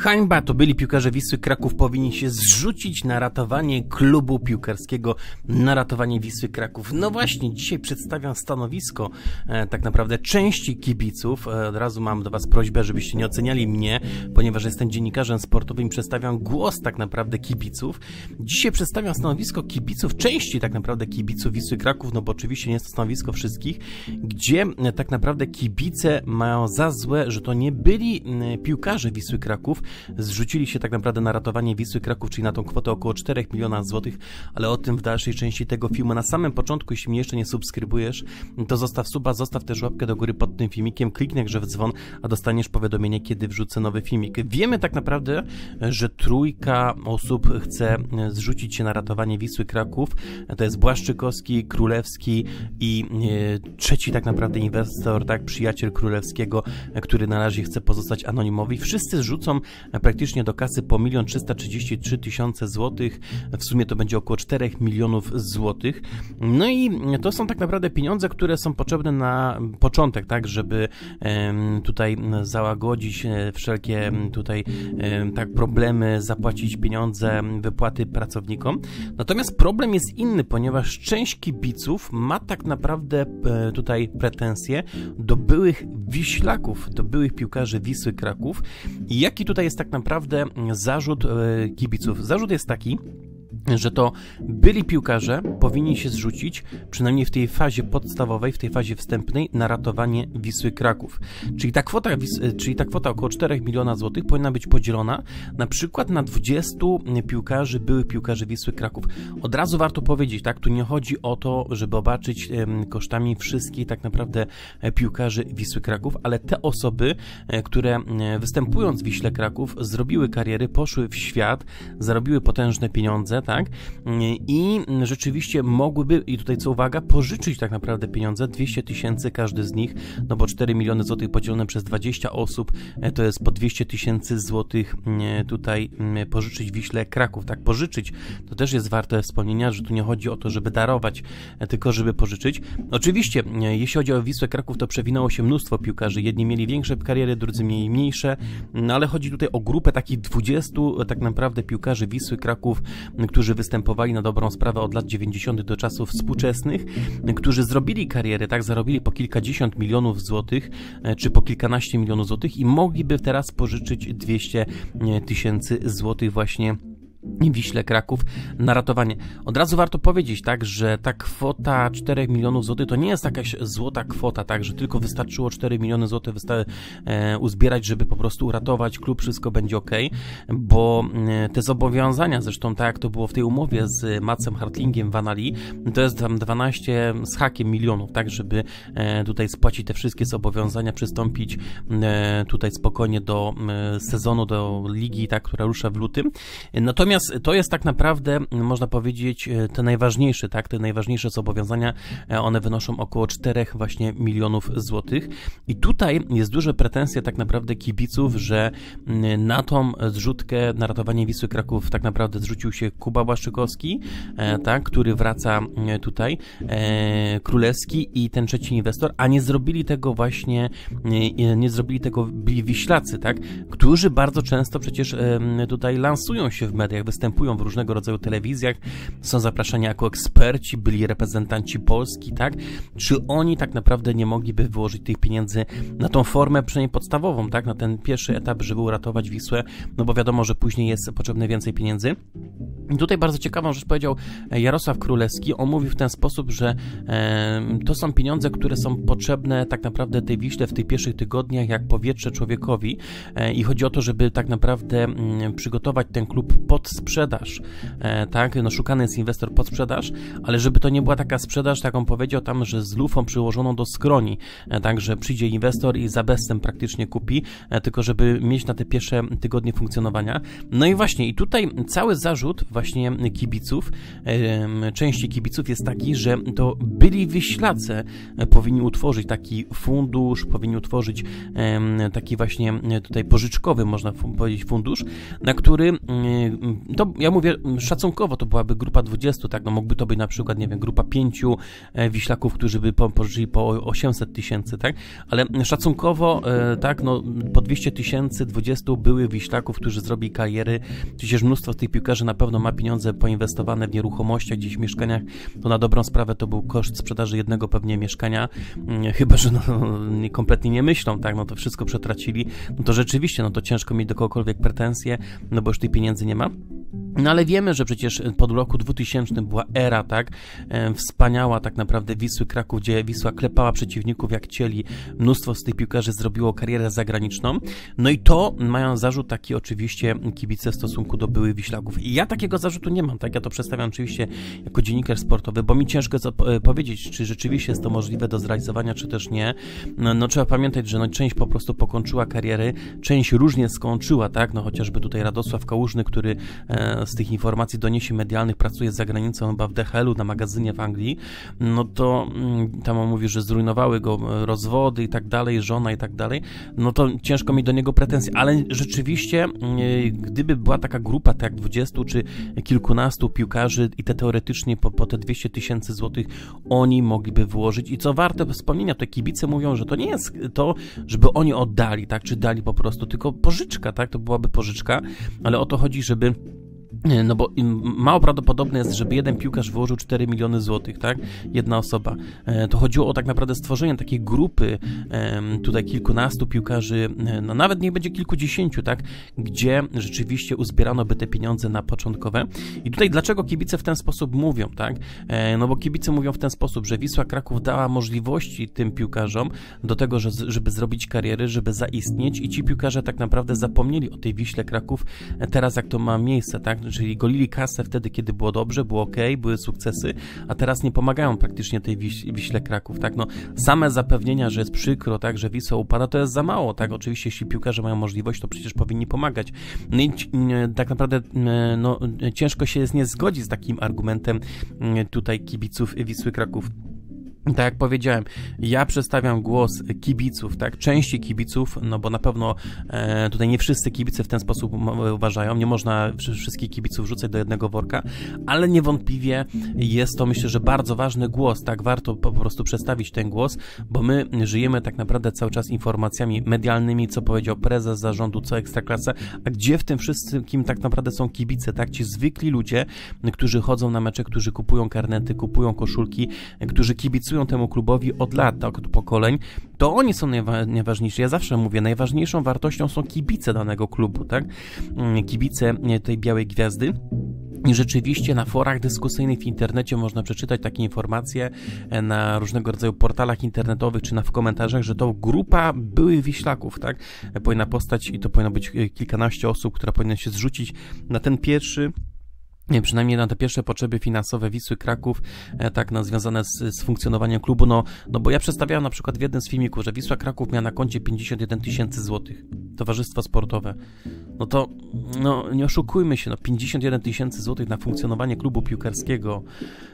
Hańba to byli piłkarze Wisły Kraków powinni się zrzucić na ratowanie klubu piłkarskiego, na ratowanie Wisły Kraków. No właśnie, dzisiaj przedstawiam stanowisko e, tak naprawdę części kibiców. E, od razu mam do Was prośbę, żebyście nie oceniali mnie, ponieważ jestem dziennikarzem sportowym i przedstawiam głos tak naprawdę kibiców. Dzisiaj przedstawiam stanowisko kibiców, części tak naprawdę kibiców Wisły Kraków, no bo oczywiście nie jest to stanowisko wszystkich, gdzie e, tak naprawdę kibice mają za złe, że to nie byli piłkarze Wisły Kraków, zrzucili się tak naprawdę na ratowanie Wisły Kraków, czyli na tą kwotę około 4 miliona złotych, ale o tym w dalszej części tego filmu. Na samym początku, jeśli mnie jeszcze nie subskrybujesz, to zostaw suba, zostaw też łapkę do góry pod tym filmikiem, kliknij grze w dzwon, a dostaniesz powiadomienie, kiedy wrzucę nowy filmik. Wiemy tak naprawdę, że trójka osób chce zrzucić się na ratowanie Wisły Kraków. To jest Błaszczykowski, Królewski i e, trzeci tak naprawdę inwestor, tak, przyjaciel Królewskiego, który na razie chce pozostać anonimowy. Wszyscy zrzucą praktycznie do kasy po 1 333 tysiące złotych. W sumie to będzie około 4 milionów złotych. No i to są tak naprawdę pieniądze, które są potrzebne na początek, tak, żeby tutaj załagodzić e, wszelkie tutaj tak problemy, zapłacić pieniądze, wypłaty pracownikom. Natomiast problem jest inny, ponieważ część kibiców ma tak naprawdę e, tutaj pretensje do byłych wiślaków, do byłych piłkarzy Wisły Kraków. I jaki tutaj jest tak naprawdę zarzut e, kibiców? Zarzut jest taki, że to byli piłkarze powinni się zrzucić, przynajmniej w tej fazie podstawowej, w tej fazie wstępnej, na ratowanie Wisły Kraków. Czyli ta kwota, czyli ta kwota około 4 miliona złotych powinna być podzielona na przykład na 20 piłkarzy, byłych piłkarzy Wisły Kraków. Od razu warto powiedzieć, tak, tu nie chodzi o to, żeby obarczyć kosztami wszystkich tak naprawdę e, piłkarzy Wisły Kraków, ale te osoby, e, które e, występując w Wiśle Kraków, zrobiły kariery, poszły w świat, zarobiły potężne pieniądze, tak? I rzeczywiście mogłyby, i tutaj co uwaga, pożyczyć tak naprawdę pieniądze, 200 tysięcy każdy z nich, no bo 4 miliony złotych podzielone przez 20 osób, e, to jest po 200 tysięcy złotych e, tutaj pożyczyć Wiśle Kraków, tak? Pożyczyć, to też jest warte wspomnienia, że tu nie chodzi o to, żeby darować, e, tylko żeby pożyczyć. Oczywiście, jeśli chodzi o Wisłę Kraków, to przewinęło się mnóstwo piłkarzy, jedni mieli większe kariery, drudzy mieli mniejsze, no ale chodzi tutaj o grupę takich 20 tak naprawdę piłkarzy Wisły Kraków, którzy występowali na dobrą sprawę od lat 90. do czasów współczesnych, którzy zrobili karierę, tak, zarobili po kilkadziesiąt milionów złotych, e, czy po kilkanaście milionów złotych i mogliby teraz pożyczyć 200 e, tysięcy złotych właśnie Wiśle Kraków na ratowanie. Od razu warto powiedzieć, tak, że ta kwota 4 milionów złotych to nie jest jakaś złota kwota, tak, że tylko wystarczyło 4 miliony złotych e, uzbierać, żeby po prostu uratować klub, wszystko będzie ok, bo e, te zobowiązania, zresztą tak jak to było w tej umowie z Macem Hartlingiem w Anali, to jest tam 12 z hakiem milionów, tak, żeby e, tutaj spłacić te wszystkie zobowiązania, przystąpić e, tutaj spokojnie do e, sezonu, do ligi, tak, która rusza w lutym. Natomiast Natomiast to jest tak naprawdę, można powiedzieć, e, te najważniejsze, tak, te najważniejsze zobowiązania, e, one wynoszą około 4 właśnie milionów złotych. I tutaj jest duże pretensje tak naprawdę kibiców, że na tą zrzutkę, na ratowanie Wisły Kraków tak naprawdę zrzucił się Kuba Błaszczykowski, e, tak, który wraca tutaj, Królewski i ten trzeci inwestor, a nie zrobili tego właśnie, nie zrobili tego byli Wiślacy, tak, którzy bardzo często przecież tutaj lansują się w mediach, występują w różnego rodzaju telewizjach, są zapraszani jako eksperci, byli reprezentanci Polski, tak? Czy oni tak naprawdę nie mogliby wyłożyć tych pieniędzy na tą formę przynajmniej podstawową, tak? Na ten pierwszy etap, żeby uratować Wisłę, no bo wiadomo, że później jest potrzebne więcej pieniędzy. I tutaj bardzo ciekawą rzecz powiedział Jarosław Królewski. On mówił w ten sposób, że e, to są pieniądze, które są potrzebne tak naprawdę tej Wiśle w tych pierwszych tygodniach jak powietrze człowiekowi e, i chodzi o to, żeby tak naprawdę mm, przygotować ten klub pod sprzedaż, e, tak, no szukany jest inwestor pod sprzedaż, ale żeby to nie była taka sprzedaż, taką powiedział tam, że z lufą przyłożoną do skroni, e, tak, że przyjdzie inwestor i za bezcen praktycznie kupi, e, tylko żeby mieć na te pierwsze tygodnie funkcjonowania. No i właśnie, i tutaj cały zarzut właśnie kibiców, części kibiców jest taki, że to byli wyślace powinni utworzyć taki fundusz, powinni utworzyć taki właśnie tutaj pożyczkowy, można powiedzieć, fundusz, na który, to ja mówię szacunkowo, to byłaby grupa 20, tak, no mógłby to być na przykład, nie wiem, grupa 5 e, wiślaków, którzy by pożyczyli po 800 tysięcy, tak, ale szacunkowo, e, tak, no po 200 tysięcy, 20 były wiślaków, którzy zrobili kariery, przecież mnóstwo tych piłkarzy na pewno ma pieniądze poinwestowane w nieruchomościach, gdzieś w mieszkaniach, to na dobrą sprawę to był koszt sprzedaży jednego pewnie mieszkania, mm, chyba, że no, kompletnie nie myślą, tak, no to wszystko przetracili, no to rzeczywiście, no to ciężko mieć do kogokolwiek pretensje, no bo już tych pieniędzy nie ma. No ale wiemy, że przecież po roku 2000 była era, tak, wspaniała tak naprawdę Wisły Kraków, gdzie Wisła klepała przeciwników jak chcieli. Mnóstwo z tych piłkarzy zrobiło karierę zagraniczną. No i to mają zarzut taki oczywiście kibice w stosunku do byłych Wiślaków. I ja takiego zarzutu nie mam, tak, ja to przedstawiam oczywiście jako dziennikarz sportowy, bo mi ciężko e, powiedzieć, czy rzeczywiście jest to możliwe do zrealizowania, czy też nie. No, no trzeba pamiętać, że no, część po prostu pokończyła kariery, część różnie skończyła, tak, no chociażby tutaj Radosław Kałużny, który z tych informacji doniesień medialnych pracuje za granicą, chyba w DHL-u na magazynie w Anglii, no to mm, tam on mówi, że zrujnowały go e, rozwody i tak dalej, żona i tak dalej, no to ciężko mieć do niego pretensje, ale rzeczywiście, e, gdyby była taka grupa, tak jak 20 czy kilkunastu piłkarzy i te teoretycznie po, po te 200 tysięcy złotych oni mogliby włożyć. I co warte wspomnienia, to kibice mówią, że to nie jest to, żeby oni oddali, tak, czy dali po prostu, tylko pożyczka, tak, to byłaby pożyczka, ale o to chodzi, żeby no bo mało prawdopodobne jest, żeby jeden piłkarz wyłożył 4 miliony złotych, tak? Jedna osoba. E, to chodziło o tak naprawdę stworzenie takiej grupy, tutaj kilkunastu piłkarzy, e, no nawet niech będzie kilkudziesięciu, tak? Gdzie rzeczywiście uzbierano by te pieniądze na początkowe. I tutaj dlaczego kibice w ten sposób mówią, tak? E, no bo kibice mówią w ten sposób, że Wisła Kraków dała możliwości tym piłkarzom do tego, żeby zrobić kariery, żeby zaistnieć i ci piłkarze tak naprawdę zapomnieli o tej Wiśle Kraków teraz jak to ma miejsce, tak? Czyli golili kasę wtedy, kiedy było dobrze, było ok, były sukcesy, a teraz nie pomagają praktycznie tej Wiś Wiśle Kraków, tak, no same zapewnienia, że jest przykro, tak, że Wisła upada, to jest za mało, tak, oczywiście jeśli piłkarze mają możliwość, to przecież powinni pomagać. No i tak naprawdę no, ciężko się jest nie zgodzić z takim argumentem tutaj kibiców Wisły Kraków. Tak jak powiedziałem, ja przedstawiam głos kibiców, tak, części kibiców, no bo na pewno e, tutaj nie wszyscy kibice w ten sposób uważają, nie można wszystkich kibiców rzucać do jednego worka, ale niewątpliwie jest to myślę, że bardzo ważny głos, tak, warto po prostu przedstawić ten głos, bo my żyjemy tak naprawdę cały czas informacjami medialnymi, co powiedział prezes zarządu, co ekstraklasa, a gdzie w tym wszystkim tak naprawdę są kibice, tak, ci zwykli ludzie, którzy chodzą na mecze, którzy kupują karnety, kupują koszulki, którzy kibicują kibicują temu klubowi od lat, tak, od pokoleń, to oni są najwa najważniejsi. Ja zawsze mówię, najważniejszą wartością są kibice danego klubu, tak? Mm, kibice tej białej gwiazdy. I rzeczywiście na forach dyskusyjnych w internecie można przeczytać takie informacje e, na różnego rodzaju portalach internetowych czy na w komentarzach, że to grupa byłych wiślaków, tak? E, powinna postać i to powinno być e, kilkanaście osób, która powinna się zrzucić na ten pierwszy przynajmniej na te pierwsze potrzeby finansowe Wisły Kraków, e, tak no, związane z, z, funkcjonowaniem klubu, no, no bo ja przedstawiałem na przykład w jednym z filmików, że Wisła Kraków miała na koncie 51 tysięcy złotych, towarzystwo sportowe, no to no, nie oszukujmy się, no 51 tysięcy złotych na funkcjonowanie klubu piłkarskiego,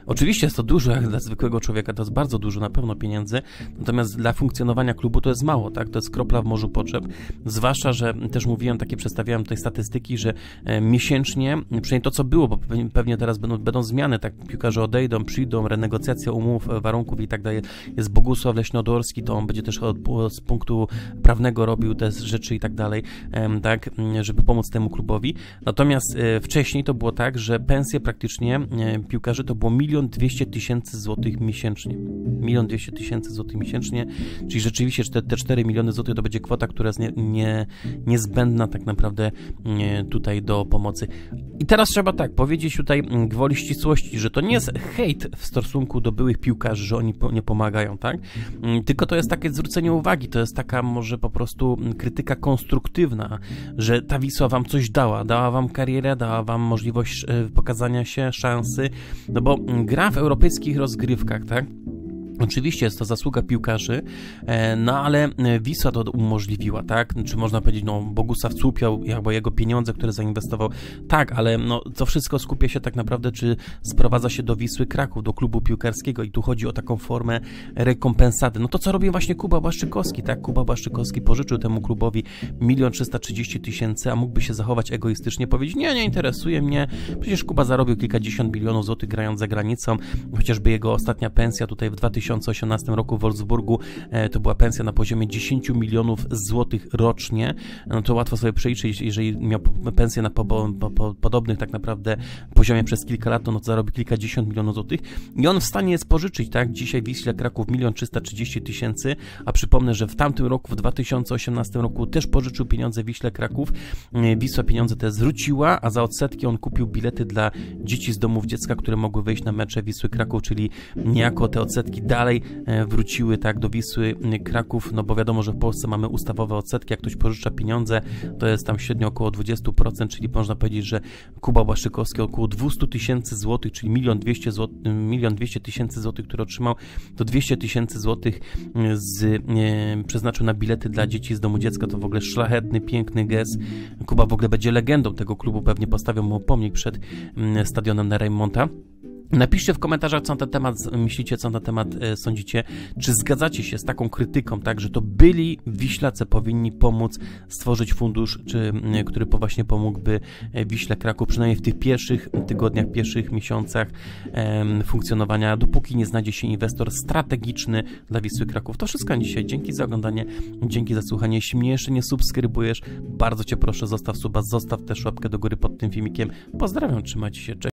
oczywiście jest to dużo jak dla zwykłego człowieka, to jest bardzo dużo na pewno pieniędzy, natomiast dla funkcjonowania klubu to jest mało, tak, to jest kropla w morzu potrzeb, zwłaszcza, że też mówiłem, takie przedstawiałem tutaj statystyki, że e, miesięcznie, przynajmniej to co było, bo pewnie teraz będą, będą zmiany, tak piłkarze odejdą, przyjdą, renegocjacja umów, e, warunków i tak dalej. Jest Bogusław Leśnodorski, to on będzie też od, z punktu prawnego robił te rzeczy i tak dalej, tak, żeby pomóc temu klubowi. Natomiast e, wcześniej to było tak, że pensje praktycznie e, piłkarzy to było milion dwieście tysięcy złotych miesięcznie. Milion dwieście tysięcy złotych miesięcznie, czyli rzeczywiście te, te 4 miliony złotych to będzie kwota, która jest nie, nie, niezbędna tak naprawdę tutaj do pomocy. I teraz trzeba tak powiedzieć, powiedzieć tutaj mm, gwoli ścisłości, że to nie jest hejt w stosunku do byłych piłkarzy, że oni nie pomagają, tak? Mm, tylko to jest takie zwrócenie uwagi, to jest taka może po prostu mm, krytyka konstruktywna, że ta Wisła wam coś dała, dała wam karierę, dała wam możliwość e, pokazania się, szansy, no bo gra w europejskich rozgrywkach, tak? Oczywiście jest to zasługa piłkarzy, e, no ale e, Wisła to umożliwiła, tak? Czy można powiedzieć, no Bogusław Słupiał, albo jego pieniądze, które zainwestował, tak, ale no to wszystko skupia się tak naprawdę, czy sprowadza się do Wisły Kraków, do klubu piłkarskiego i tu chodzi o taką formę rekompensaty. No to co robi właśnie Kuba Błaszczykowski, tak? Kuba Błaszczykowski pożyczył temu klubowi milion trzysta trzydzieści tysięcy, a mógłby się zachować egoistycznie, powiedzieć, nie, nie interesuje mnie, przecież Kuba zarobił kilkadziesiąt milionów złotych grając za granicą, chociażby jego ostatnia pensja tutaj w 2000 2018 roku w Wolfsburgu e, to była pensja na poziomie 10 milionów złotych rocznie. No to łatwo sobie przeliczyć, jeżeli miał pensję na po, po, po, podobnych tak naprawdę poziomie przez kilka lat, to, no to zarobi kilkadziesiąt milionów złotych i on w stanie jest pożyczyć, tak? Dzisiaj Wiśle Kraków 1 330 tysięcy, a przypomnę, że w tamtym roku, w 2018 roku też pożyczył pieniądze Wiśle Kraków. E, Wisła pieniądze te zwróciła, a za odsetki on kupił bilety dla dzieci z domów dziecka, które mogły wejść na mecze Wisły Kraków, czyli niejako te odsetki dalej dalej e, wróciły tak do Wisły Kraków, no bo wiadomo, że w Polsce mamy ustawowe odsetki, jak ktoś pożycza pieniądze, to jest tam średnio około 20%, czyli można powiedzieć, że Kuba Błaszczykowski około 200 tysięcy złotych, czyli milion 200 milion 200 tysięcy złotych, które otrzymał, to 200 tysięcy złotych e, przeznaczył na bilety dla dzieci z domu dziecka, to w ogóle szlachetny, piękny gest. Kuba w ogóle będzie legendą tego klubu, pewnie postawią mu pomnik przed stadionem na Reymonta. Napiszcie w komentarzach, co na ten temat myślicie, co na ten temat e, sądzicie. Czy zgadzacie się z taką krytyką, tak, że to byli Wiślacy powinni pomóc stworzyć fundusz, czy, który właśnie pomógłby e, Wiśle Kraków, przynajmniej w tych pierwszych tygodniach, pierwszych miesiącach em, funkcjonowania, dopóki nie znajdzie się inwestor strategiczny dla Wisły Kraków. To wszystko na dzisiaj. Dzięki za oglądanie, dzięki za słuchanie. Jeśli mnie jeszcze nie subskrybujesz, bardzo Cię proszę, zostaw suba, zostaw też łapkę do góry pod tym filmikiem. Pozdrawiam, trzymajcie się, cześć.